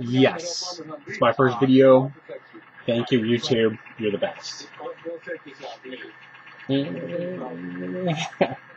Yes. It's my first video. Thank you, YouTube. You're the best.